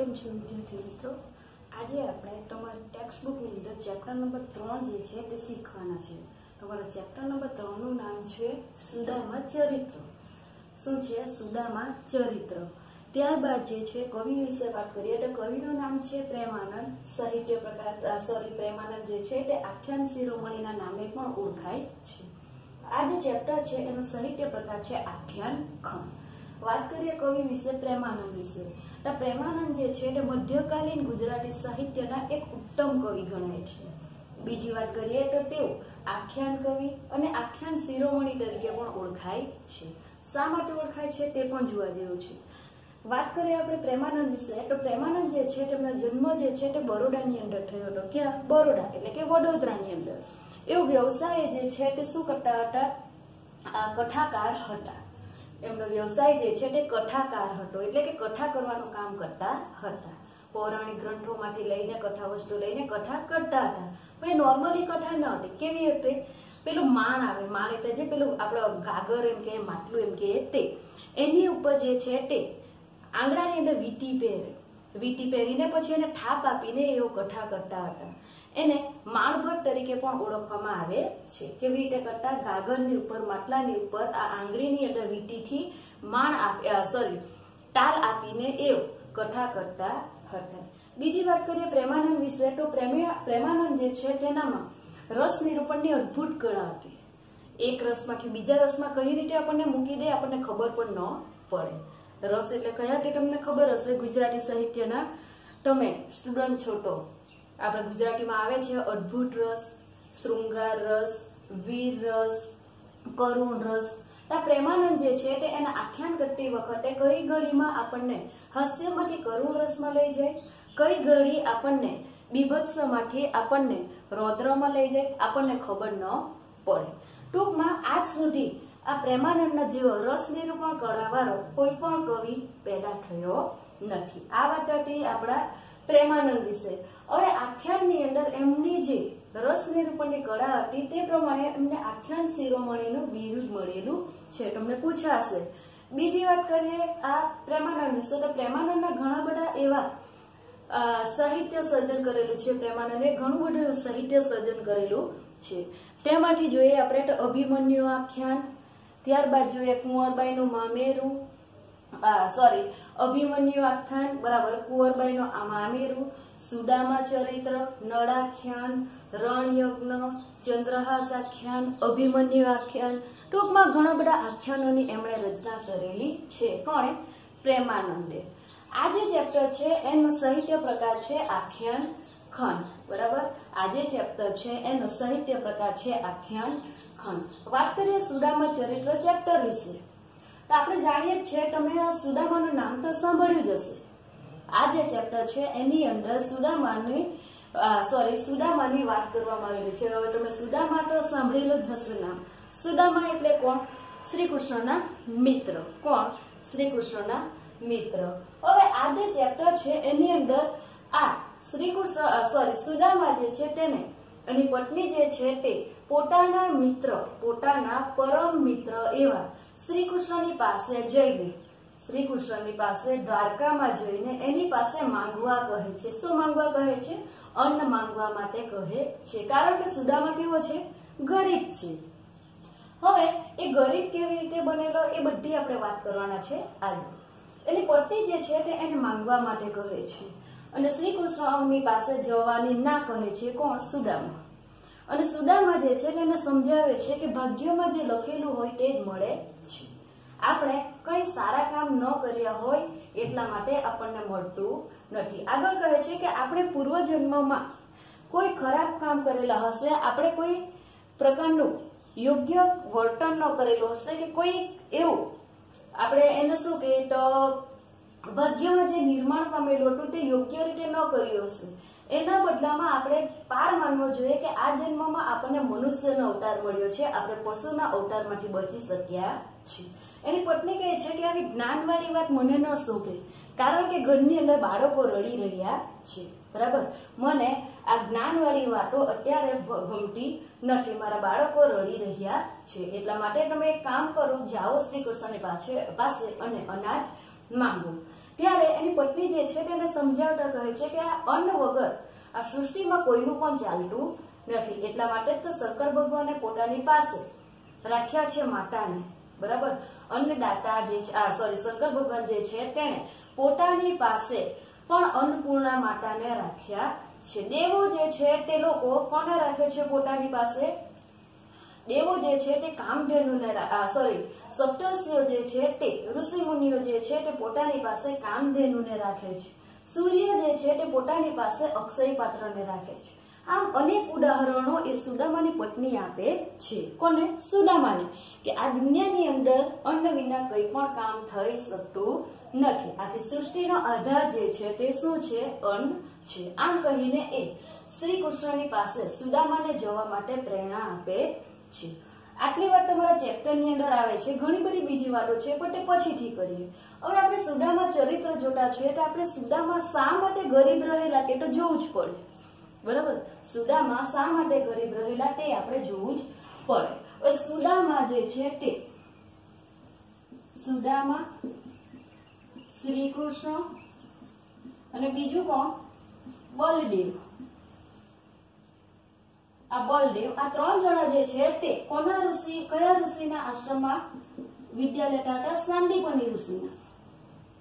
કેમ છો વિદ્યાર્થી મિત્રો? આજે આપણે તમારી ટેક્સ્ટ બુકની અંદર ચેપ્ટર નંબર ત્રણ જે છે તે શીખવાના છે. તમારા ચેપ્ટર નંબર ત્રણનું નામ છે સુદામા ચરિત્ર. શું છે? સુદામા ચરિત્ર. ત્યારબાદ જે છે કવિ વિશે વાત કરીએ તો કવિનું નામ છે પ્રેમાનંદ. સાહિત્ય પ્રકાર સોરી પ્રેમાનંદ જે છે તે આખ્યાન શિરોમણીના નામે પણ ઓળખાય છે. આ જે ચેપ્ટર છે એનો સાહિત્ય પ્રકાર છે આખ્યાન ખંડ. વાત કરીએ કવિ વિશે, પ્રેમાનંદ વિશે. તો પ્રેમાનંદ જે છે તે મધ્યકાલીન ગુજરાતી સાહિત્યના એક ઉત્તમ કવિ ગણાય છે. બીજી વાત કરીએ તો તેઓ આખ્યાન કવિ અને આખ્યાન શિરોમણી તરીકે પણ ઓળખાય છે. શા માટે ઓળખાય છે તે પણ જોવા જેવું છે. વાત કરીએ આપણે પ્રેમાનંદ વિશે, તો પ્રેમાનંદ જે છે તેમનો જન્મ જે છે તે બરોડાની અંદર થયો હતો. ક્યાં? બરોડા, એટલે કે વડોદરાની અંદર. એવો વ્યવસાય જે છે તે શું કરતા હતા? કથાકાર હતા. એમનો વ્યવસાય જે છે તે કથાકાર હતો. એટલે કે કથા કરવાનું કામ કરતા હતા. પૌરાણિક ગ્રંથોમાંથી લઈને કથા વસ્તુ લઈને કથા કરતા હતા. પણ નોર્મલી કથા ન હતી. કેવી હતી? પેલું માણ આવે. માણ એટલે જે પેલું આપણો ગાગર એમ કે, માટલું એમ કે તે. એની ઉપર જે છે તે આંગળાની અંદર વીટી પહેરે. વીટી પહેરીને પછી એને થાપ આપીને એવો કથા કરતા હતા. એને માળભટ્ટ તરીકે પણ ઓળખવામાં આવે છે. કેવી રીતે કરતા? ગાગરની ઉપર, માટલાની ઉપર, આ આંગળીની અંદર વીટીથી માણ સોરી તાલ આપીને એ કથા કરતા હતા. બીજી વાત કરીએ પ્રેમાનંદ વિશે, તો પ્રેમાનંદ જે છે તેનામાં રસ નિરૂપણની અદ્ભુત કળા હતી. એક રસમાંથી બીજા રસમાં કઈ રીતે આપણને મૂકી દે આપણને ખબર પણ ન પડે. રસ એટલે કયા તે તમને ખબર હશે? ગુજરાતી સાહિત્યના. તમે સ્ટુડન્ટ છો તો આપણે ગુજરાતીમાં આવે છે અદ્ભુત રસ, શૃંગાર રસ, વીર રસ, કરુણ રસ. આ પ્રેમાનંદ જે છે તે એના આખ્યાન કરતી વખતે કઈ ઘડીમાં આપણને હાસ્યમાંથી કરુણ રસમાં લઈ જાય? કઈ ઘડી આપણને બીભત્સમાંથી આપણને રૌદ્રમાં લઈ જાય? આપણને ખબર ન પડે. ટૂંકમાં આજ સુધી આ પ્રેમાનંદના જેવો રસ નિરૂપણ કળાવાળો કોઈ પણ કવિ પેદા થયો નથી. આ વાત આપણા પ્રેમાનંદ વિશે હવે આખ્યાનની અંદર એમની જે રસ નિરૂપણની કળા હતી તે પ્રમાણે એમને આખ્યાન શિરોમણીનું બિરુદ મળેલું છે. તમને પૂછાશે. બીજી વાત કરીએ, આ પ્રેમાનંદ. વિશે તો પ્રેમાનંદના ઘણા બધા એવા સાહિત્ય સર્જન કરેલું છે. પ્રેમાનંદે ઘણું બધું સાહિત્ય સર્જન કરેલું છે. તેમાંથી જોઈએ આપણે તો અભિમન્યુ આખ્યાન, ત્યારબાદ જોઈએ કુંવરબાઈનું મામેરું સોરી અભિમન્યુ આખ્યાન, બરાબર, કુંવરબાઈનો મામેરું, સુદામા ચરિત્ર, નળાખ્યાન, રણયજ્ઞ ચંદ્રહાસ આખ્યાન અભિમન્યુ આખ્યાન, ટૂંકમાં ઘણા બધા આખ્યાનોની એમણે રચના કરેલી છે, કોણે? પ્રેમાનંદે. આ જે ચેપ્ટર છે, એનો સાહિત્ય પ્રકાર છે આખ્યાન ખંડ, બરાબર? આજે ચેપ્ટર છે, એનો સાહિત્ય પ્રકાર છે આખ્યાન ખંડ. વાત કરીએ સુદામા ચરિત્ર ચેપ્ટર વિશે. તો આપણે જાણીએ જ છે તમે સુદામાનું નામ તો સાંભળ્યું જ હશે. આ જે ચેપ્ટર છે, એની અંદર સુદામાની સોરી સુદામાની વાત કરવામાં આવેલી છે. હવે તમે સુદામા તો સાંભળેલું જ હશે નામ. સુદામા એટલે કોણ? શ્રી કૃષ્ણના મિત્ર. કોણ? શ્રી કૃષ્ણના મિત્ર. હવે આ જે ચેપ્ટર છે, એની અંદર આ શ્રી કૃષ્ણ સોરી સુદામા જે છે, તેને, એની પત્ની જે છે તે પોતાના મિત્ર, પોતાના પરમ મિત્ર એવા શ્રી કૃષ્ણની પાસે જઈને શ્રી કૃષ્ણની પાસે દ્વારકામાં જઈને એની પાસે માંગવા કહે છે. શું માંગવા કહે છે? અન્ન માંગવા માટે કહે છે. કારણ કે સુદામા કેવો છે? ગરીબ છે. હવે એ ગરીબ કેવી રીતે બનેલો એ બધી આપણે વાત કરવાના છે આજે. એની પત્ની જે છે તે એને માંગવા માટે કહે છે. અને શ્રી કૃષ્ણની પાસે જવાની ના કહે છે કોણ? સુદામા. અને સુદામા જે છે એને સમજાવે છે કે ભાગ્યમાં જે લખેલું હોય તે જ મળે છે. આપણે કઈ સારા કામ ન કર્યા હોય એટલા માટે આપણને મળતું નથી. આગળ કહે છે કે આપણે પૂર્વજન્મમાં કોઈ ખરાબ કામ કરેલા હશે, આપણે કોઈ પ્રકારનું યોગ્ય વર્તન ન કરેલું હશે કે કોઈ એવું. આપણે એને શું કહે તો, ભાગ્યમાં જે નિર્માણ પામેલું હતું તે યોગ્ય રીતે ન કર્યું હશે. એના બદલામાં આપણે પાર માનવો જોઈએ કે આ જન્મમાં આપણને મનુષ્યનો અવતાર મળ્યો છે. આપણે પશુના અવતારમાંથી બચી શક્યા છીએ. એની પત્ની કહે છે કે આવી જ્ઞાનવાળી વાત મને ન શોભે, કારણ કે ઘરની અંદર બાળકો રડી રહ્યા છે. બરાબર? મને આ જ્ઞાનવાળી વાતો અત્યારે ગમતી નથી. મારા બાળકો રડી રહ્યા છે. એટલા માટે તમે એક કામ કરો, જાઓ શ્રી કૃષ્ણની પાસે પાસે અને અનાજ માંગવું ત્યારે એની પત્ની જે છે તેને સમજાવતા કહે છે કે આ અન્ન વગર આ સૃષ્ટિમાં કોઈનું પણ ચાલતું નથી. એટલા માટે જ તો શંકર ભગવાને પોતાની પાસે રાખ્યા છે માતાને. બરાબર? અન્નદાતા જે છે, આ સોરી શંકર ભગવાન જે છે તેણે પોતાની પાસે પણ અન્નપૂર્ણા માતાને રાખ્યા છે. દેવો જે છે તે લોકો કોને રાખે છે પોતાની પાસે? દેવો જે છે તે કામધેનુને સોરી સપ્તર્ષિઓ જે છે તે ઋષિ મુનિઓ જે છે તે પોતાની પાસે કામધેનુને રાખે છે. સૂર્ય જે છે તે પોતાની પાસે અક્ષય પાત્રને રાખે છે. આમ અનેક ઉદાહરણો એ સુદામાની પત્ની આપે છે. કોને? સુદામાને. કે આ દુનિયાની અંદર અન્ન વિના કંઈ પણ કામ થઈ શકતું નથી. આથી સૃષ્ટિનો આધાર જે છે તે શું છે? અન્ન છે. આમ કહીને એ શ્રી કૃષ્ણની પાસે સુદામાને જવા માટે પ્રેરણા આપે છે. આટલી વાત તમારા ચેપ્ટરની અંદર આવે છે, ઘણી બધી બીજી વાતો છે, પણ તે પછીથી કરીએ. હવે આપણે સુદામા ચરિત્ર જોતા છીએ તો આપણે સુદામા શા માટે ગરીબ રહેલા તે તો જોવું જ પડે. બરાબર? સુદામા શા માટે ગરીબ રહેલા તે આપણે જોવું જ પડે. હવે સુદામા જે છે તે, સુદામા શ્રી કૃષ્ણ અને બીજું કોણ? બલદેવ. આ બલદેવ આ ત્રણ જણા જે છે તે કોના ઋષિ, કયા ઋષિના આશ્રમમાં વિદ્યા લેતા હતા સાંદીપની ઋષિના.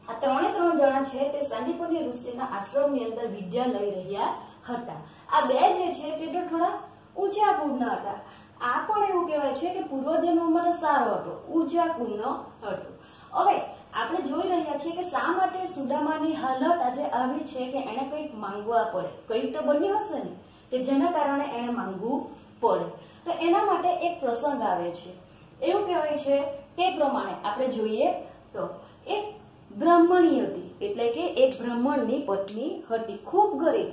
આ ત્રણે ત્રણ જણા છે તે સાંદીપની ઋષિના આશ્રમની અંદર વિદ્યા લઈ રહ્યા હતા. આ બે જે છે તે તો થોડા ઊંચા કુળના હતા. આ પણ એવું કહેવાય છે કે પૂર્વજનો માટે સારો હતો, ઊંચા કુળનો હતો. હવે આપણે જોઈ રહ્યા છીએ કે શા માટે સુદામાની હાલત આજે આવી છે કે એને કંઈક માંગવા પડે? કંઈક તો બન્યું હશે ને? કે જેના કારણે એને માંગવું પડે. તો એના માટે એક પ્રસંગ આવે છે. એવું કહેવાય છે તે પ્રમાણે આપણે જોઈએ તો એક બ્રાહ્મણી હતી. એટલે કે એક બ્રાહ્મણની પત્ની હતી. ખૂબ ગરીબ.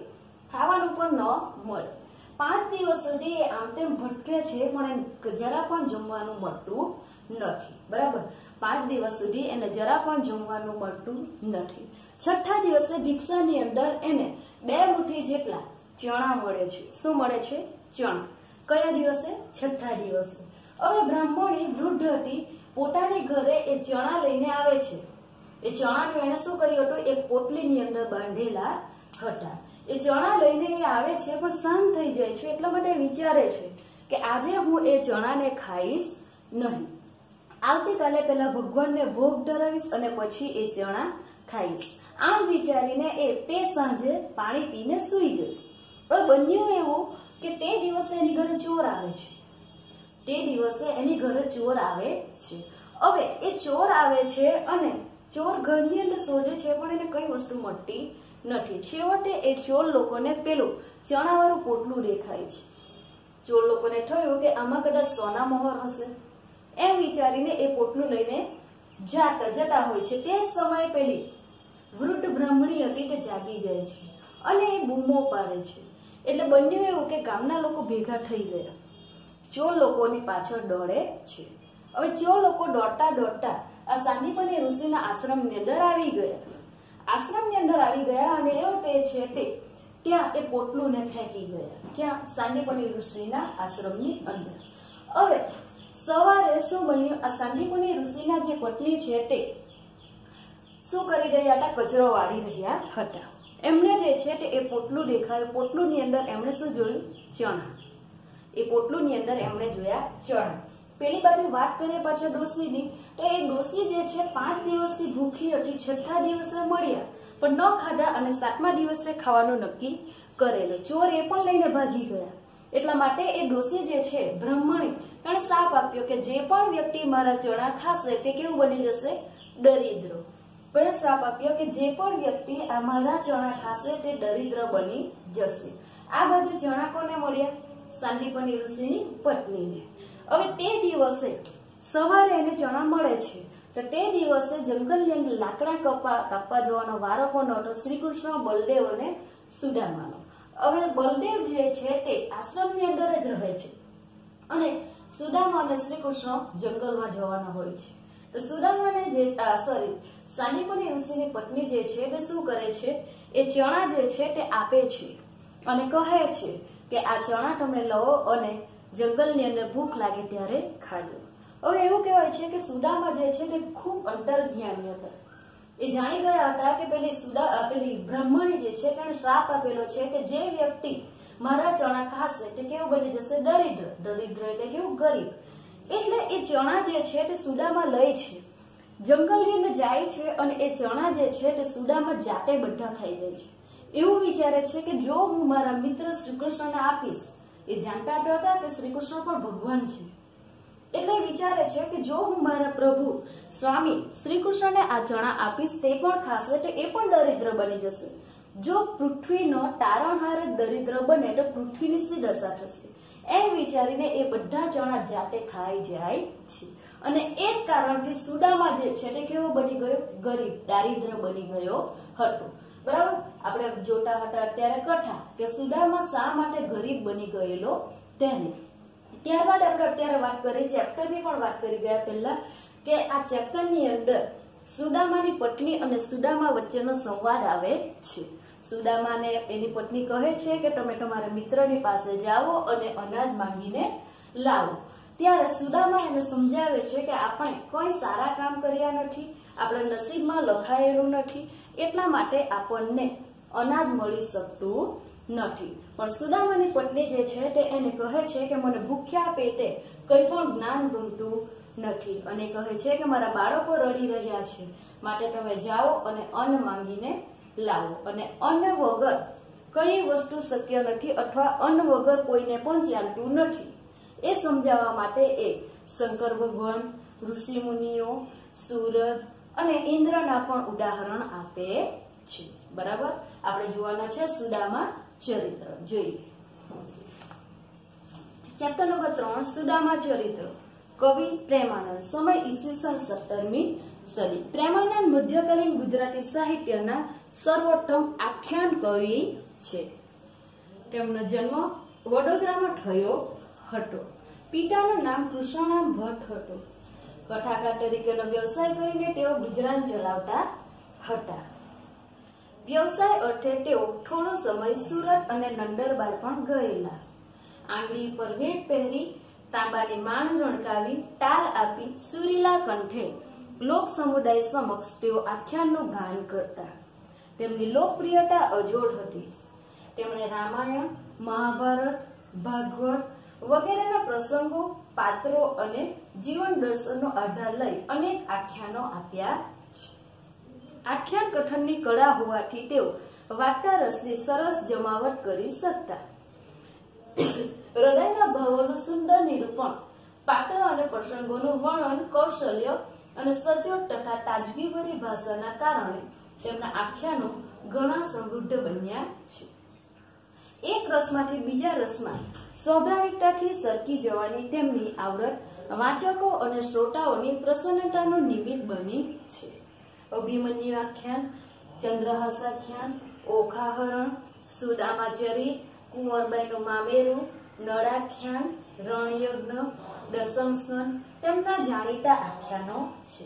ખાવાનું પણ ન મળે. પાંચ દિવસ સુધી એ આમ તેમ ભટકે છે, પણ એને જરા પણ જમવાનું મળતું નથી. બરાબર? પાંચ દિવસ સુધી એને જરા પણ જમવાનું મળતું નથી. છઠ્ઠા દિવસે ભિક્ષાની અંદર એને બે મુઠ્ઠી જેટલા ચણા મળે છે. શું મળે છે? ચણા. કયા દિવસે? છઠ્ઠા દિવસે. હવે બ્રાહ્મણી વૃદ્ધ હતી પોતાની ઘરે એ ચણા લઈને આવે છે. એ ચણાનું એને શું કર્યું હતું? એક પોટલીની અંદર બાંધેલા હતા. એ ચણા લઈને એ આવે છે, પણ શાંત થઈ જાય છે. એટલા માટે વિચારે છે કે આજે હું એ ચણાને ખાઈશ નહીં. આવતીકાલે પેલા ભગવાનને ભોગ ધરાવીશ અને પછી એ ચણા ખાઈશ. આમ વિચારીને એ તે સાંજે પાણી પીને સૂઈ ગઈ. હવે બન્યું એવું કે તે દિવસે એની ઘરે ચોર આવે છે. તે દિવસે એની ઘરે ચોર આવે છે. હવે એ ચોર આવે છે અને ચોર ઘરની અંદર શોધે છે પણ એને કઈ વસ્તુ મળતી નથી. છેવટે એ ચોર લોકોને પેલું ચણાવાળું પોટલું દેખાય છે. ચોર લોકોને થયું કે આમાં કદાચ સોના મોહર હશે. એમ વિચારીને એ પોટલું લઈને જાતા જતા હોય છે. તે સમયે પેલી વૃદ્ધ બ્રાહ્મણી હતી તે જાગી જાય છે અને એ બૂમો પાડે છે. એટલે બન્યું એવું કે ગામના લોકો ભેગા થઈ ગયા. ચોર લોકોની પાછળ દોડે છે. હવે ચોર લોકો દોડતા દોડતા આ સાંદીપની ઋષિના આશ્રમની અંદર આવી ગયા. આશ્રમની અંદર આવી ગયા અને એવો તે છે તે ત્યાં એ પોટલુંને ફેંકી ગયા. ક્યાં સાંદીપની ઋષિના આશ્રમની અંદર. હવે સવારે શું બન્યું? આ સાંદીપની ઋષિના જે પત્ની છે તે શું કરી રહ્યા હતા? કચરો વાળી રહ્યા હતા. એમને જે છે તે એ પોટલું દેખાયું. પોટલુંની અંદર એમણે શું જોયું? ચણા. એ પોટલુંની અંદર એમણે જોયા ચણા. પેલી બાજુ વાત કરીએ પાછા ડોસીની. તો એ ડોસી જે છે પાંચ દિવસથી ભૂખી હતી, છઠ્ઠા દિવસે મળ્યા. પણ ન ખાધા અને સાતમા દિવસે ખાવાનું નક્કી કરેલું. ચોર એ પણ લઈને ભાગી ગયા. એટલા માટે એ ડોસી જે છે બ્રાહ્મણી. પણ સાપ આપ્યો કે જે પણ વ્યક્તિ મારા ચણા ખાશે તે કેવું બની જશે? દરિદ્ર. પણ શ્રાપ આપ્યો કે જે પણ વ્યક્તિ આ મારા ચણા ખાશે તે દરિદ્ર બની જશે. આ બધું ચણા કોને મળ્યા? સાંદીપની ઋષિની પત્નીને. હવે તે દિવસે સવારે એને ચણા મળે છે. તો તે દિવસે જંગલની અંદર લાકડા કપા કાપવા જવાનો વારો કોનો હતો શ્રી કૃષ્ણ બલદેવ અને સુદામાનો. હવે બલદેવ જે છે તે આશ્રમની અંદર જ રહે છે. અને સુદામા અને શ્રી કૃષ્ણ જંગલમાં જવાના હોય છે. તો સુદામાને જે સોરી સાંદીપની ઋષિની પત્ની જે છે તે શું કરે છે? એ ચણા જે છે તે આપે છે અને કહે છે કે આ ચણા તમે લો અને જંગલની અંદર ભૂખ લાગે ત્યારે ખાજો. હવે એવું કહેવાય છે કે સુદામા જે છે તે ખૂબ અંતર્જ્ઞાની હતા. એ જાણી ગયા હતા કે પેલી સુદા પેલી બ્રાહ્મણી જે છે તેને શ્રાપ આપેલો છે કે જે વ્યક્તિ મારા ચણા ખાશે તે કેવું બની જશે? દરિદ્ર દરિદ્ર એટલે કેવું? ગરીબ. એટલે એ ચણા જે છે તે સુડામાં લઈ છે. જંગલની અંદર જાય છે અને એ ચણા જે છે તે સુડામાં જાતે બધા ખાઈ જાય છે. એવું વિચારે છે કે જો હું મારા મિત્ર શ્રીકૃષ્ણને આપીશ, એ જાણતા હતા કે શ્રીકૃષ્ણ પણ ભગવાન છે. એટલે વિચારે છે કે જો હું મારા પ્રભુ, સ્વામી શ્રી કૃષ્ણને આ ચણા આપીશ, તે પણ ખાશે, તો એ પણ દરિદ્ર બની જશે. જો પૃથ્વીનો તારણહાર જ દરિદ્ર બને, તો પૃથ્વીની શી દશા થશે? એમ વિચારીને એ બધા ચણા જાતે ખાઈ જાય છે. અને એ જ કારણથી સુદામા જે છે તે કેવો બની ગયો? ગરીબ, દારિદ્ર બની ગયો હતો. બરાબર? આપણે જોતા હતા અત્યારે કથા કે સુદામા શા માટે ગરીબ બની ગયેલો? તેને ત્યારબાદ આપણે અત્યારે વાત કરી ચેપ્ટરની પણ વાત કરી ગયા પહેલા, કે આ ચેપ્ટરની અંદર સુદામાની પત્ની અને સુદામા વચ્ચેનો સંવાદ આવે છે. સુદામાને એની પત્ની કહે છે કે તમે તમારા મિત્રની પાસે જાઓ અને અનાજ માંગીને લાવો. ત્યારે સુદામા એને સમજાવે છે કે આપણે કોઈ સારા કામ કર્યા નથી, આપણા નસીબમાં લખાયેલું નથી, એટલા માટે આપણને અનાજ મળી શકતું નથી. પણ સુદામાની પત્ની જે છે તે એને કહે છે કે મને ભૂખ્યા પેટે કંઈ પણ જ્ઞાન ગમતું નથી અને કહે છે કે મારા બાળકો રડી રહ્યા છે. માટે તમે જાઓ અને અન્ન માંગીને લાવો. અને અન્ન વગર કઈ વસ્તુ શક્ય નથી અથવા અન્ન વગર કોઈને પણ ચાલતું નથી. એ સમજાવવા માટે એ શંકર ભગવાન, ઋષિ મુનિઓ, સૂરજ અને ઇન્દ્રના પણ ઉદાહરણ આપે છે. બરાબર? આપણે જોવાના છે સુદામા ચરિત્ર. જોઈએ ચેપ્ટર નંબર ત્રણ, સુદામા ચરિત્ર. કવિ પ્રેમાનંદ. સમય ઈસવીસન સત્તરમી સદી. પ્રેમાનંદ મધ્યકાલીન ગુજરાતી સાહિત્યના સર્વોત્તમ આખ્યાન કવિ છે. તેમનો જન્મ વડોદરામાં થયો હતો. પિતાનું નામ કૃષ્ણનામ ભટ્ટ હતું. કથાકાર તરીકેનો વ્યવસાય કરીને તેઓ ગુજરાન ચલાવતા હતા. વ્યવસાય અર્થે તેઓ થોડો સમય સુરત અને નંદરબાર પણ ગયેલા. આંગળી પર વેટ પહેરી, તાંબાની માણ રણકાવી તાલ આપી સુરીલા કંઠે લોક સમુદાય સમક્ષ તેઓ આખ્યાનનું ગાન કરતા. તેમની લોકપ્રિયતા અજોડ હતી. તેમણે રામાયણ, મહાભારત, ભાગવત વગેરેના પ્રસંગો, પાત્રો અને જીવન દર્શનનો આધાર લઈ અનેક આખ્યાનો આપ્યા. આખ્યાન કથનની કળા હોવાથી તેઓ વાર્તા રસની સરસ જમાવટ કરી શકતા. હૃદયના ભાવોનું સુંદર નિરૂપણ, પાત્ર અને પ્રસંગોનું વર્ણન, કૌશલ્ય અને સચોટ તથા તાજગીભરી ભાષાના કારણે તેમના આખ્યાનો ઘણા સમૃદ્ધ બન્યા છે. એક રસમાંથી બીજા રસમાં સ્વાભાવિકતાથી સરકી જવાની તેમની આવડત વાચકો અને શ્રોતાઓની પ્રસન્નતાનું નિમિત્ત બની છે. અભિમન્યુ આખ્યાન, ચંદ્રહાસ આખ્યાન, ઓખાહરણ, સુદામાચરી, કુંવરબાઈનું મામેરું, નળાખ્યાન, રણયજ્ઞ દસમસ્કન તેમના જાણીતા આખ્યાનો છે.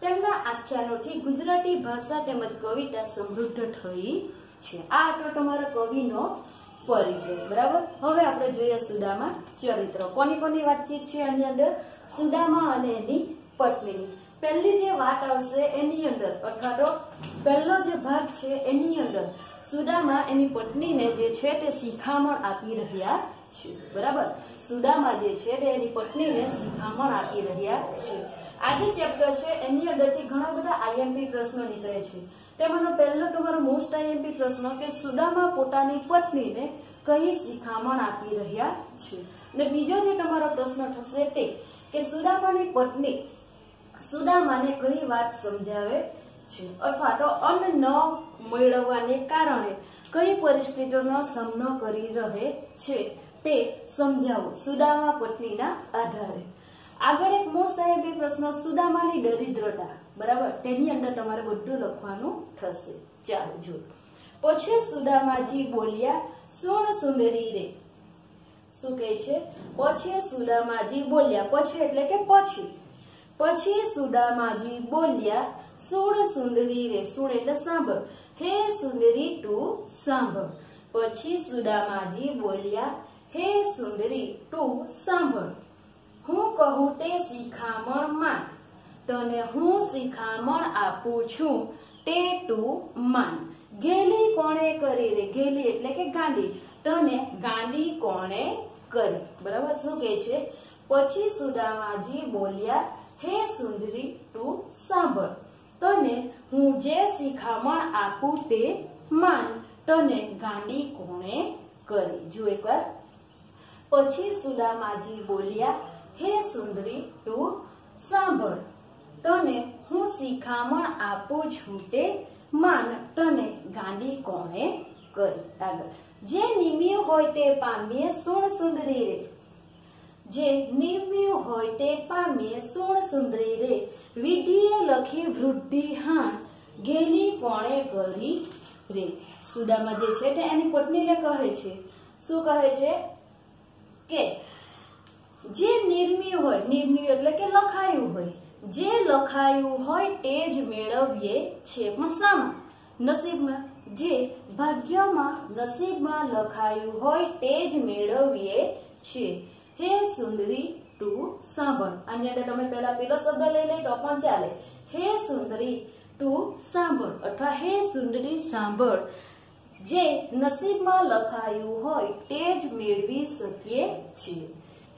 તેમના આખ્યાનોથી ગુજરાતી ભાષા તેમજ કવિતા સમૃદ્ધ થઈ છે. આ હતો તમારા કવિનો પરિચય. બરાબર? હવે આપણે જોઈએ સુદામા ચરિત્ર. કોની કોની વાતચીત છે આની અંદર? સુદામા અને એની પત્નીની પહેલી જે વાત આવશે એની અંદર અથવા તો પહેલો જે ભાગ છે એની અંદર, સુદામા એની પત્નીને જે છે તે શિખામણ આપી રહ્યા છે. બરાબર? સુદામા જે છે તે એની પત્નીને શિખામણ આપી રહ્યા છે. આ જે ચેપ્ટર છે, એની અંદરથી ઘણા બધા આઈએમપી પ્રશ્નો નીકળે છે. તેમાંનો પહેલો તમારો મોસ્ટ આઈએમપી પ્રશ્ન કે સુદામા પોતાની પત્નીને કઈ શિખામણ આપી રહ્યા છે. અને બીજો જે તમારો પ્રશ્ન થશે તે, કે સુદામાની પત્ની સુદામાને કઈ વાત સમજાવે છે? અથવા તો અન્ન ન મેળવવાને કારણે કઈ પરિસ્થિતિનો સામનો કરી રહે છે તે સમજાવો સુદામા પત્નીના આધારે. આગળ એક મો સાહેબે પ્રશ્ન સુદામાની દરિદ્રતા, બરાબર? તેની અંદર તમારે બધું લખવાનું થશે. ચાલો જો પછી સુદામાજી બોલ્યા સુણ સુંદરી રે. શું કહે છે? પછી સુદામાજી બોલ્યા, પછી એટલે કે પછી. પછી સુદામાજી બોલ્યા સુડ સુંદરી રે સુણ એટલે સાંભળ. હે સુંદરી તું સાંભળ. પછી સુદામાજી બોલ્યા, હે સુંદરી તું સાંભળ. હું કહું તે શિખામણમાં તને હું શિખામણ આપું છું તે તું માન. ગેલી કોણે કરી રે? ગેલી એટલે કે ગાંડી. તને ગાંડી કોણે કરી? બરાબર? શું કે છે? પછી સુદામાજી બોલ્યા હે સુંદરી, તું સાંભળ. તને હું જે શિખામણ આપું તે માન. તને ગાંડી કોણે કરી? જો એકવાર. પછી સુદામાજી બોલ્યા, હે સુંદરી, તું સાંભળ. તને હું શિખામણ આપું છું તે માન. તને ગાંડી કોણે કરી? આગળ. જે નિમ્યું હોય તે પામીએ, સુણ સુંદરી રે. જે નિમ્યું હોય તે પામે સુણ સુંદરી રે. વિધિએ લખી વૃદ્ધિ હાણ ગેની કોણે કરી રે. સુદામા જે છે તે એની પત્નીને કહે છે. શું કહે છે? કે જે નિર્મ્ય હોય, નિર્મ્ય એટલે કે લખાયું હોય, જે લખાયું હોય તે જ મેળવીએ છે પણ શામાં નસીબમાં, જે ભાગ્યમાં નસીબમાં લખાયું હોય તે જ મેળવીએ છે હે સુંદરી ટુ સાંભળ. આની અંદર તમે પહેલા પેલો શબ્દ લઈ લે, તો પણ ચાલે. હે સુંદરી ટુ સાંભળ. અથવા હે સુંદરી, સાંભળ. જે નસીબમાં લખાયું હોય તે જ મેળવી શકીએ છીએ.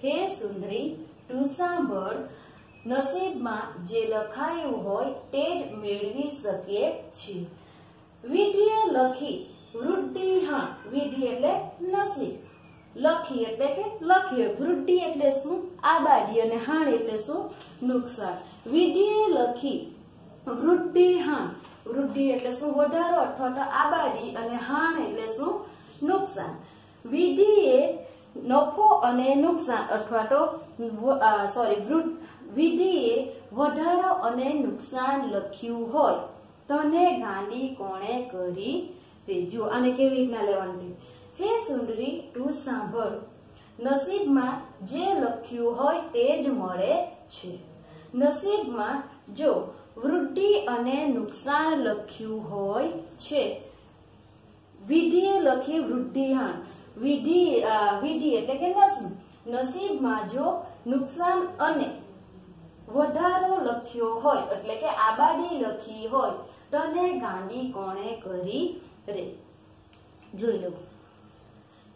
હે સુંદરી ટુ સાંભળ. નસીબમાં જે લખાયું હોય તે જ મેળવી શકીએ છીએ. વિધિએ લખી વૃદ્ધિ હા વિધિ એટલે નસીબ. લખી એટલે કે લખીએ વૃદ્ધિ એટલે શું? આબાદી અને હાણ એટલે શું? નુકસાન. વિધિએ લખી વૃદ્ધિ હાણ. વૃદ્ધિ એટલે શું? વધારો અથવા તો આબાદી અને હાણ એટલે શું? નુકસાન. વિધિએ નફો અને નુકસાન અથવા તો સોરી વિધિએ વધારો અને નુકસાન લખ્યું હોય. તને ગાંડી કોણે કરી તે જો આને કેવી રીતના લેવાનું? હે સુંદરી, તું સાંભળ. નસીબમાં જે લખ્યું હોય તે જ મળે છે. નસીબમાં જો વૃદ્ધિ અને નુકસાન લખ્યું હોય છે, વિધિએ લખી વૃદ્ધિહાણ વિધિ વિધિ એટલે કે નસીબ. નસીબમાં જો નુકસાન અને વધારો લખ્યો હોય, એટલે કે આબાદી લખી હોય, તને ગાંડી કોણે કરી રે? જોઈ લો.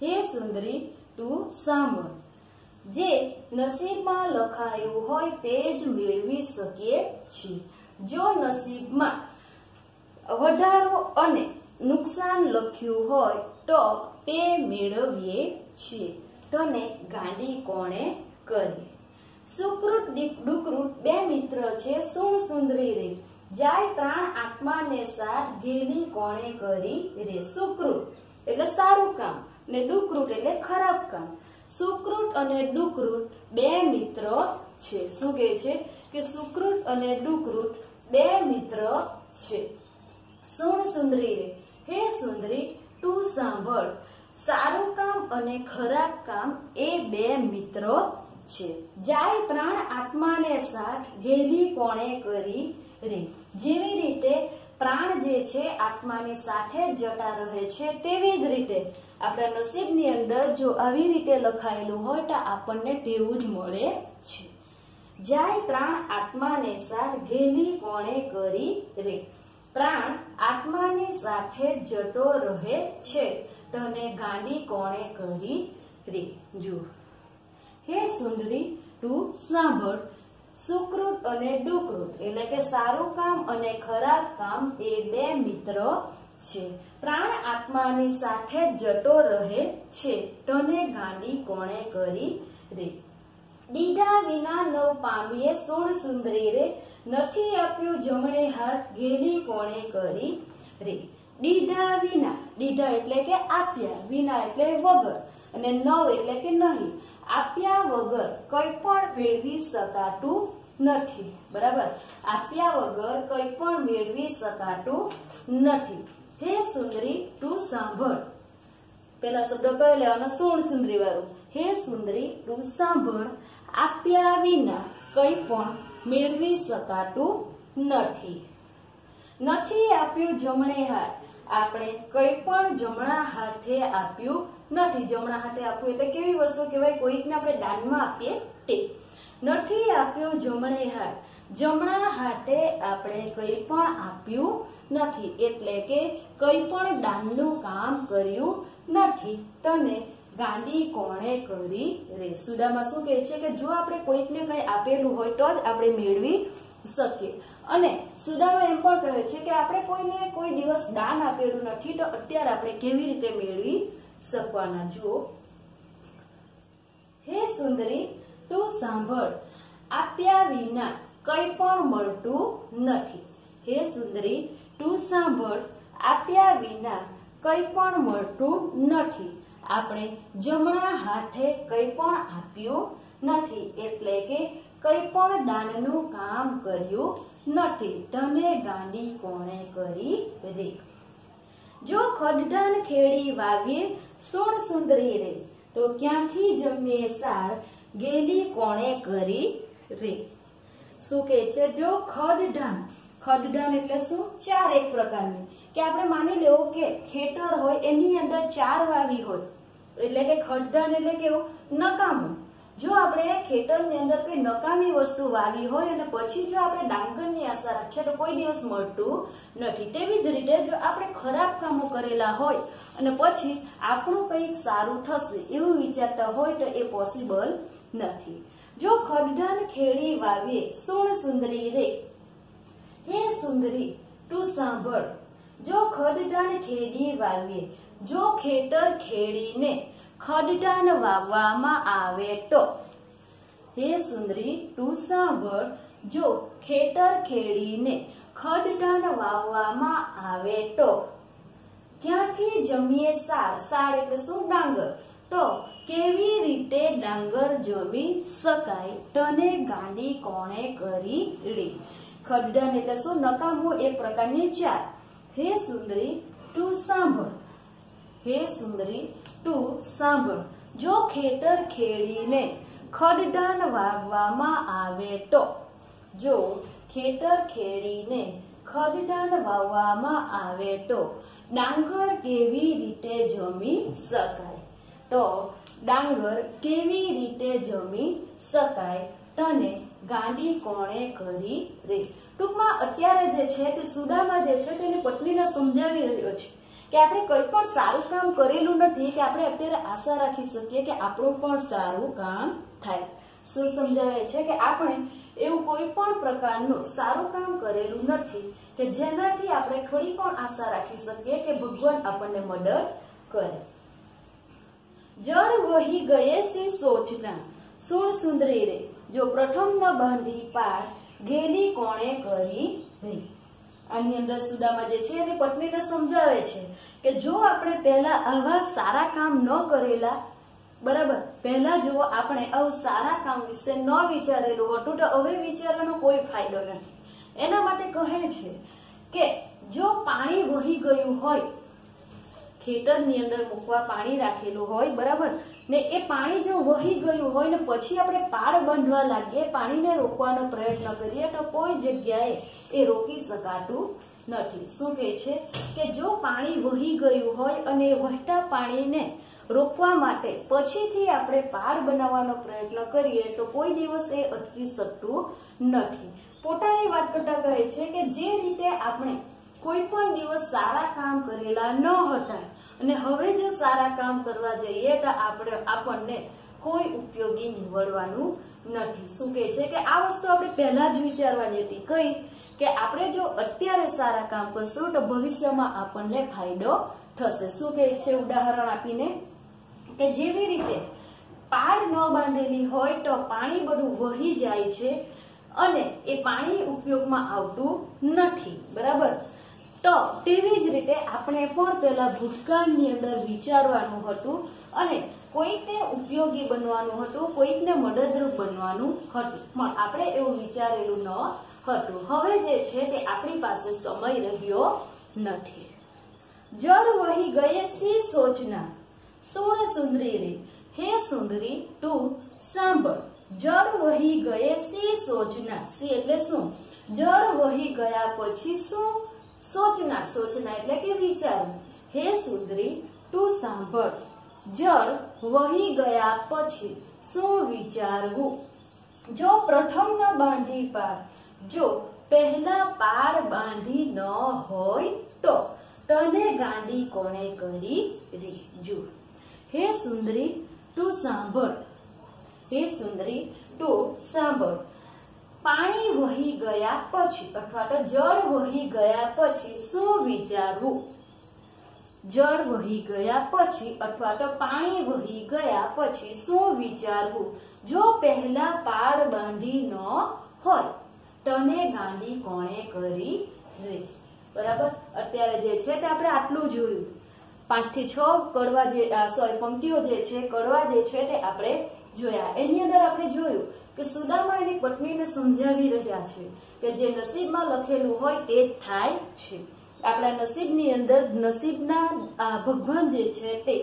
હે સુંદરી, તું સાંભળ. જે નસીબમાં લખાયું હોય તે જ મેળવી શકીએ છીએ જો નસીબમાં વધારો અને નુકસાન લખ્યું હોય તો તે મેળવીએ છીએ. તને ગાંડી કોણે કરી? સુકૃત ડુકૃત બે મિત્ર છે સુણ સુંદરી રે. જાય પ્રાણ આત્માને સાથ ગેલી કોણે કરી રે? સુકૃત. એટલે સારું કામ. ને ડુકૃત એટલે ખરાબ કામ. સુકૃત અને ડુકૃત બે મિત્ર છે. શું કે છે? કે સુકૃત અને ડુકૃત બે મિત્ર છે. સુણ સુંદરી રે. હે સુંદરી, તું સાંભળ. સારું કામ અને ખરાબ કામ એ બે મિત્રો છે. જાય પ્રાણ આત્માને સાથ ગેલી કોણે કરી રે. જેવી રીતે પ્રાણ જે છે, આત્માની સાથે જતા રહે છે, તેવી જ રીતે આપણા નસીબની અંદર જો આવી રીતે લખાયેલું હોય તો આપણને તેવું જ મળે છે. જાય પ્રાણ આત્માને સાર ગેલી કોણે કરી રે? પ્રાણ આત્માની સાથે જતો રહે છે. તને ગાંડી કોણે કરી રે? જો હે સુંદરી, તું સાંભળ. સુકૃત અને ડુકૃત, એટલે કે સારું કામ અને ખરાબ કામ એ બે મિત્ર છે. પ્રાણ આત્માની સાથે જતો રહે છે. તને ગાંડી કોણે કરી રે? દીધા વિના નવ પામીએ સોળ સુંદરી રે નથી આપ્યું જમણે હાથ ઘેલી કોણે કરી રે? દીધા વિના. દીધા એટલે કે આપ્યા. વિના એટલે વગર. અને નવ એટલે કે નહીં. આપ્યા વગર કંઈ પણ મેળવી શકાતું નથી. બરાબર? આપ્યા વગર કંઈ પણ મેળવી શકાતું નથી. હે સુંદરી, તું સાંભળ. પેલા શબ્દ કયો લેવાનો સોળ સુંદરી વાળું. હે સુંદરી, તું સાંભળ. આપ્યા વિના કંઈ પણ મેળવી શકાતું નથી. નથી આપ્યું જમણે હાથ. આપણે કંઈ પણ જમણા હાથે આપ્યું નથી. જમણા હાથે આપ્યું એટલે કેવી વસ્તુ કહેવાય? કોઈકને આપણે દાનમાં આપીએ તે. નથી આપ્યું જમણે હાથ. જમણા હાથે આપણે કંઈ પણ આપ્યું નથી, એટલે કે કંઈ પણ દાનનું કામ કર્યું નથી. તમે ગાંડી કોણે કરી રે સુદામાં શું કહે છે કે જો આપણે કોઈકને કંઈ આપેલું હોય તો જ આપણે મેળવી શકીએ. અને સુદામાં એમ પણ કહે છે કે આપણે કોઈને કોઈ દિવસ દાન આપેલું નથી, તો અત્યારે આપણે કેવી રીતે મેળવી શકવાના? જુઓ. હે સુંદરી, તું સાંભળ. આપ્યા વિના કંઈ પણ મળતું નથી. હે સુંદરી, તું સાંભળ, આપ્યા વિના કંઈ પણ મળતું નથી. આપણે જમણા હાથે કંઈ પણ આપ્યું નથી એટલે કે કંઈ પણ દાનનું કામ કર્યું નથી. તને ગાંડી કોણે કરી રે? જો ખડધાન ખેડી વાવીએ, સુણ સુંદરી રે. તો ક્યાંથી જમીએ સાર? ગેલી કોણે કરી રે? શું કે છે? જો ખડધાન ખડધાન એટલે શું? ચાર એક પ્રકારની. કે આપણે માની લેવું કે ખેતર હોય, એની અંદર ચાર વાવી હોય. એટલે કે ખડધાન એટલે કેવું નકામું. જો આપણે ખેતરની અંદર કોઈ નકામી વસ્તુ વાવી હોય અને પછી જો આપણે ડાંગરની આશા રાખીએ તો કોઈ દિવસ મળતું નથી. તેવી જ રીતે જો આપણે ખરાબ કામો કરેલા હોય અને પછી આપણું કંઈક સારું થશે એવું વિચારતા હોય તો એ પોસિબલ નથી. જો ખડધાન ખેડી વાવીએ, સુણ સુંદરી રે. હે સુંદરી, તું સાંભળ. જો ખડધાન ખેડી વાવીએ, જો ખેતર ખેડીને ખડધાન વાવવામાં આવે તો. હે સુંદરી, તું સાંભળ. જો ખેતર ખેડીને ખડધાન વાવવામાં આવે તો. ક્યાંથી જમીએ સાર? સાર એટલે શું? ડાંગર. તો કેવી રીતે ડાંગર જમી શકાય? તને ગાંડી કોણે કરી લી? ખડધાન એટલે શું? નકામું એક પ્રકારની ચાર. હે સુંદરી, તું સાંભળ. હે સુંદરી, તું સાંભળ. જો ખેતર ખેડીને ખડડન વાવવામાં આવે તો? જો ખેતર ખેડીને ખડડન વાવવામાં આવે તો? ડાંગર કેવી રીતે જમી શકાય? તો ડાંગર કેવી રીતે જમી શકાય? તને ગાંડી કોણે કરી રે? ટૂંકમાં અત્યારે જે છે તે સુડામાં જે છે તેની પત્નીને સમજાવી રહ્યો છે કે આપણે કંઈ પણ સારું કામ કરેલું નથી કે આપણે અત્યારે આશા રાખી શકીએ કે આપણું પણ સારું કામ થાય. શું સમજાવે છે કે આપણે એવું કોઈ પણ પ્રકારનું સારું કામ કરેલું નથી કે જેનાથી આપણે થોડી પણ આશા રાખી શકીએ કે ભગવાન આપણને મદદ કરે? જળ વહી ગયે સી સોચના. સુણ સુંદરી રે, જો પ્રથમ ન બાંધી પાર ગેલી કોણે કરી રહી આની અંદર સુદામાં જે છે એની પત્નીને સમજાવે છે કે જો આપણે પહેલા આવા સારા કામ ન કરેલા, બરાબર, પહેલા જો આપણે આવું સારા કામ વિશે ન વિચારેલું હતું તો હવે વિચારવાનો કોઈ ફાયદો નથી. એના માટે કહે છે કે જો પાણી વહી ગયું હોય ખેતરની અંદર મૂકવા પાણી રાખેલું હોય, બરાબર? ને એ પાણી જો વહી ગયું હોય ને પછી આપણે પાર બાંધવા લાગીએ, પાણીને રોકવાનો પ્રયત્ન કરીએ, તો કોઈ જગ્યાએ એ રોકી શકાતું નથી. શું કહે છે? કે જો પાણી વહી ગયું હોય અને વહેતા પાણીને રોકવા માટે પછીથી આપણે પાર બનાવવાનો પ્રયત્ન કરીએ, તો કોઈ દિવસ એ અટકી શકતું નથી. પોતાની વાત કરતા કહે છે કે જે રીતે આપણે કોઈ પણ દિવસ સારા કામ કરેલા ન હતા અને હવે જો સારા કામ કરવા જઈએ તો આપણે આપણને કોઈ ઉપયોગી નીવડવાનું નથી. શું કે છે કે આ વસ્તુ આપણે પહેલા જ વિચારવાની હતી. કઈ? કે આપણે જો અત્યારે સારા કામ કરશું તો ભવિષ્યમાં આપણને ફાયદો થશે. શું કહે છે? ઉદાહરણ આપીને કે જેવી રીતે પાડ ન બાંધેલી હોય તો પાણી બધું વહી જાય છે અને એ પાણી ઉપયોગમાં આવતું નથી. બરાબર? તો તેવી જ રીતે આપણે પણ પેલા ભૂતકાળની અંદર વિચારવાનું હતું અને કોઈકને ઉપયોગી બનવાનું હતું, કોઈકને મદદરૂપ બનવાનું હતું. પણ આપણે એવું વિચારેલું ન હતું. હવે જે છે તે આપણી પાસે સમય રહ્યો નથી. જળ વહી ગયે સી સોચના. સુણ સુંદરી રે. હે સુંદરી, તું સાંભળ. જળ વહી ગયે સી સોચના. સી એટલે શું? જળ વહી ગયા પછી શું? સોચના સોચના એટલે કે વિચાર. હે સુંદરી, તું સાંભળ. જળ વહી ગયા પછી શું વિચારવું? જો પ્રથમ ન બાંધી પાર, જો પહેલા પાર બાંધી ન હોય તો તને ગાંડી કોણે કરી રીજુ હે સુંદરી, તું સાંભળ. હે સુંદરી, તું સાંભળ. પાણી વહી ગયા પછી, અથવા તો જળ વહી ગયા પછી શું વિચારવું જળ વહી ગયા પછી અથવા તો પાણી વહી ગયા પછી શું વિચારવું જો પહેલા પાડ બાંધી ન હોય, તને ગાંડી કોણે કરી રે? બરાબર? અત્યારે જે છે તે આપણે આટલું જોયું. પાંચથી છ કડવા જે સોરી, પંક્તિઓ જે છે, કડવા જે છે તે આપણે જોયા. એની અંદર આપણે જોયું કે સુદામા એની પત્નીને સમજાવી રહ્યા છે કે જે નસીબમાં લખેલું હોય તે થાય છે. આપણા નસીબની અંદર નસીબના ભગવાન જે છે તે.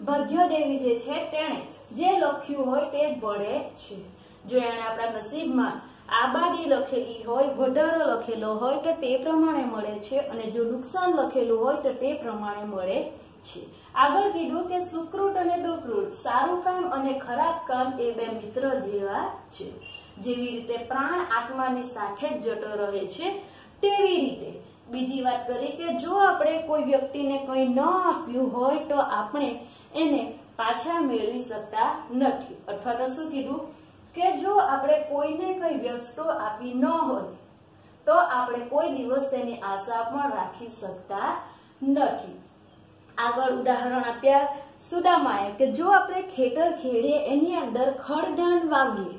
ભાગ્યદેવી જે છે તેણે જે લખ્યું હોય તે બળે છે. જો એણે આપણા નસીબમાં આબાદી લખેલી હોય વધારો લખેલો હોય, તો તે પ્રમાણે મળે છે અને જો નુકસાન લખેલું હોય, તો તે પ્રમાણે મળે છે. આગળ કીધું કે સુકૃત અને દુકૃત સારું કામ અને ખરાબ કામ એ બે મિત્ર જેવા છે. જેવી રીતે પ્રાણ આત્માની સાથે જ જતો રહે છે, તેવી રીતે. બીજી વાત કરી કે જો આપણે કોઈ વ્યક્તિને કંઈ ન આપ્યું હોય તો આપણે એને પાછા મેળવી શકતા નથી. અથવા તો શું કીધું? કે જો આપણે કોઈને કઈ વસ્તુ આપી ન હોય, તો આપણે કોઈ દિવસ તેની આશા પણ રાખી શકતા નથી. આગળ ઉદાહરણ આપ્યા સુદામાએ કે જો આપણે ખેતર ખેડીએ, એની અંદર ખડધાન વાવીએ.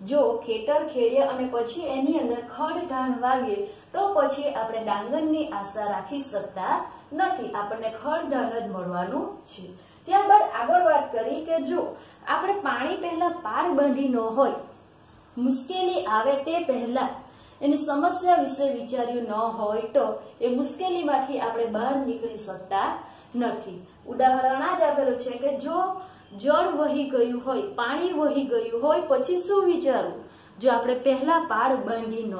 જો ખેતર ખેડીએ અને પછી એની અંદર ખડધાન વાવીએ, તો પછી આપણે ડાંગરની આશા રાખી શકતા નથી. આપણને ખડધાન જ મળવાનું છે. ત્યારબાદ આગળ વાત કરી કે જો આપણે પાણી પહેલા પાર બાંધી ન હોય, મુશ્કેલી આવે તે પહેલા, એની સમસ્યા વિશે વિચાર્યું ન હોય તો એ મુશ્કેલીમાંથી આપણે બહાર નીકળી શકતા નથી. ઉદાહરણ આ જ આપેલું છે કે જો જળ વહી ગયું હોય, પાણી વહી ગયું હોય, પછી શું વિચારવું? જો આપણે પહેલા પાળ બાંધી ન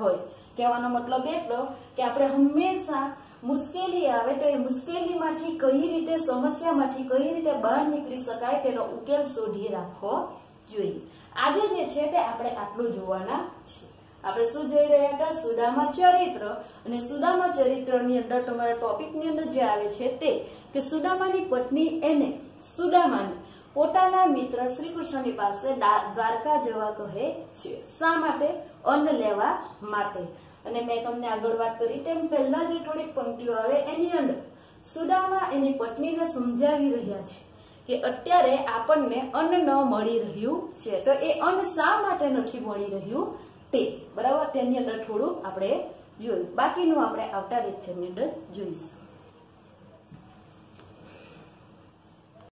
હોય. કહેવાનો મતલબ એટલો કે આપણે હંમેશા મુશ્કેલી આવે તો એ મુશ્કેલીમાંથી કઈ રીતે, સમસ્યામાંથી કઈ રીતે બહાર નીકળી શકાય તેનો ઉકેલ શોધી રાખવો જોઈએ. આજે જે છે તે આપણે આટલું જોવાના છે આપણે શું જોઈ રહ્યા હતા? સુદામા ચરિત્ર. અને સુદામા ચરિત્રની અંદર તમારા ટોપિકની અંદર જે આવે છે તે, કે સુદામાની પત્ની એને સુદામાને, પોતાના મિત્ર શ્રી કૃષ્ણની પાસે દ્વારકા જવા કહે છે. શા માટે? અન્ન લેવા માટે. અને મેં તમને આગળ વાત કરી તેમ પહેલા જે થોડીક પંક્તિઓ આવે એની અંદર, સુદામા એની પત્નીને સમજાવી રહ્યા છે કે અત્યારે આપણને અન્ન ન મળી રહ્યું છે. તો એ અન્ન શા માટે નથી મળી રહ્યું? તે બરાબર? તેની અંદર થોડું આપણે જોયું. બાકીનું આપણે આવતા લેક્ચરની અંદર જોઈશું.